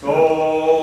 そう。